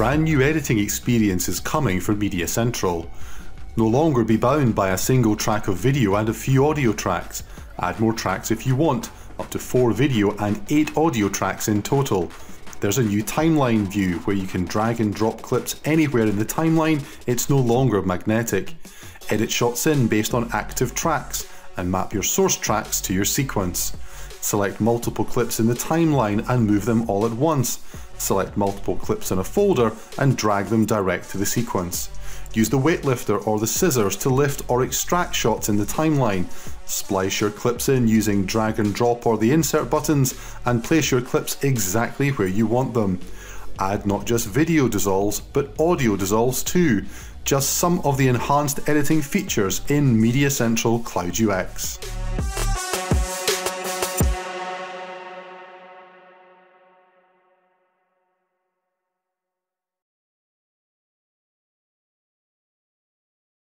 brand new editing experience is coming for MediaCentral. No longer be bound by a single track of video and a few audio tracks. Add more tracks if you want, up to 4 video and 8 audio tracks in total. There's a new timeline view where you can drag and drop clips anywhere in the timeline, it's no longer magnetic. Edit shots in based on active tracks and map your source tracks to your sequence. Select multiple clips in the timeline and move them all at once. Select multiple clips in a folder and drag them direct to the sequence. Use the weightlifter or the scissors to lift or extract shots in the timeline. Splice your clips in using drag and drop or the insert buttons and place your clips exactly where you want them. Add not just video dissolves, but audio dissolves too. Just some of the enhanced editing features in MediaCentral Cloud UX.